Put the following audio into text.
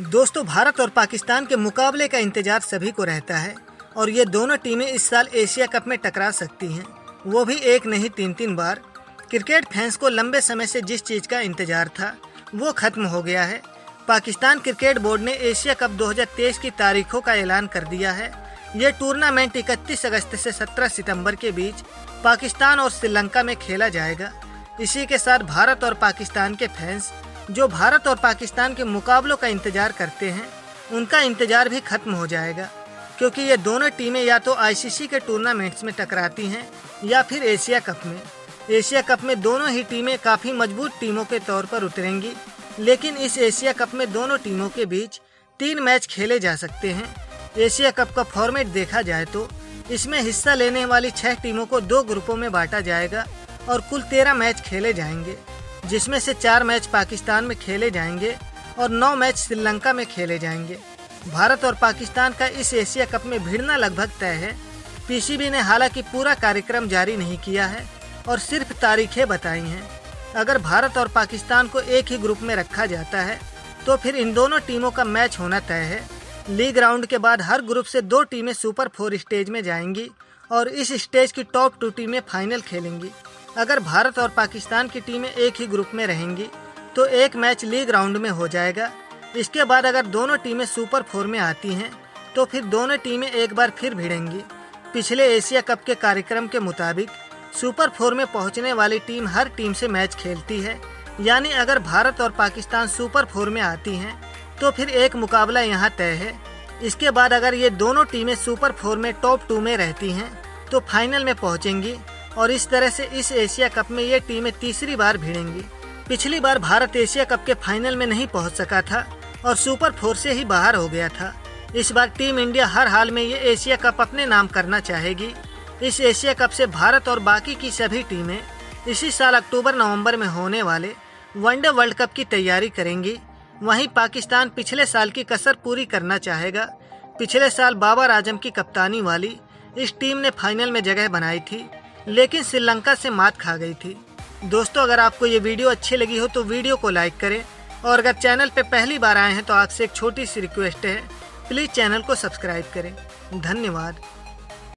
दोस्तों, भारत और पाकिस्तान के मुकाबले का इंतज़ार सभी को रहता है और ये दोनों टीमें इस साल एशिया कप में टकरा सकती हैं। वो भी एक नहीं तीन तीन बार। क्रिकेट फैंस को लंबे समय से जिस चीज़ का इंतज़ार था, वो खत्म हो गया है। पाकिस्तान क्रिकेट बोर्ड ने एशिया कप 2023 की तारीखों का ऐलान कर दिया है। ये टूर्नामेंट 31 अगस्त से 17 सितंबर के बीच पाकिस्तान और श्रीलंका में खेला जाएगा। इसी के साथ भारत और पाकिस्तान के फैंस जो भारत और पाकिस्तान के मुकाबलों का इंतज़ार करते हैं, उनका इंतज़ार भी खत्म हो जाएगा, क्योंकि ये दोनों टीमें या तो आईसीसी के टूर्नामेंट्स में टकराती हैं, या फिर एशिया कप में। एशिया कप में दोनों ही टीमें काफ़ी मज़बूत टीमों के तौर पर उतरेंगी, लेकिन इस एशिया कप में दोनों टीमों के बीच तीन मैच खेले जा सकते हैं। एशिया कप का फॉर्मेट देखा जाए तो इसमें हिस्सा लेने वाली छह टीमों को दो ग्रुपों में बांटा जाएगा और कुल तेरह मैच खेले जाएँगे। जिसमें से चार मैच पाकिस्तान में खेले जाएँगे और नौ मैच श्रीलंका में खेले जाएँगे। भारत और पाकिस्तान का इस एशिया कप में भिड़ना लगभग तय है। पीसीबी ने हालाँकि पूरा कार्यक्रम जारी नहीं किया है और सिर्फ़ तारीखें बताई हैं। अगर भारत और पाकिस्तान को एक ही ग्रुप में रखा जाता है तो फिर इन दोनों टीमों का मैच होना तय है। लीग राउंड के बाद हर ग्रुप से दो टीमें सुपर फोर स्टेज में जाएँगी और इस स्टेज की टॉप टू टीमें फाइनल खेलेंगी। अगर भारत और पाकिस्तान की टीमें एक ही ग्रुप में रहेंगी तो एक मैच लीग राउंड में हो जाएगा। इसके बाद अगर दोनों टीमें सुपर फोर में आती हैं तो फिर दोनों टीमें एक बार फिर भिड़ेंगी। पिछले एशिया कप के कार्यक्रम के मुताबिक, सुपर फोर में पहुँचने वाली टीम हर टीम से मैच खेलती है। यानी अगर भारत और पाकिस्तान सुपर फोर में आती हैं तो फिर एक मुकाबला यहाँ तय है। इसके बाद अगर ये दोनों टीमें सुपर फोर में टॉप टू में रहती हैं तो फाइनल में पहुंचेंगी। और इस तरह से इस एशिया कप में ये टीमें तीसरी बार भिड़ेंगी। पिछली बार भारत एशिया कप के फाइनल में नहीं पहुँच सका था और सुपर फोर से ही बाहर हो गया था। इस बार टीम इंडिया हर हाल में ये एशिया कप अपने नाम करना चाहेगी। इस एशिया कप से भारत और बाकी की सभी टीमें इसी साल अक्टूबर नवंबर में होने वाले वनडे वर्ल्ड कप की तैयारी करेंगी। वहीं पाकिस्तान पिछले साल की कसर पूरी करना चाहेगा। पिछले साल बाबर आज़म की कप्तानी वाली इस टीम ने फाइनल में जगह बनाई थी। लेकिन श्रीलंका से मात खा गई थी। दोस्तों, अगर आपको ये वीडियो अच्छी लगी हो तो वीडियो को लाइक करें। और अगर चैनल पर पहली बार आए हैं तो आपसे एक छोटी सी रिक्वेस्ट है। प्लीज़ चैनल को सब्सक्राइब करें। धन्यवाद।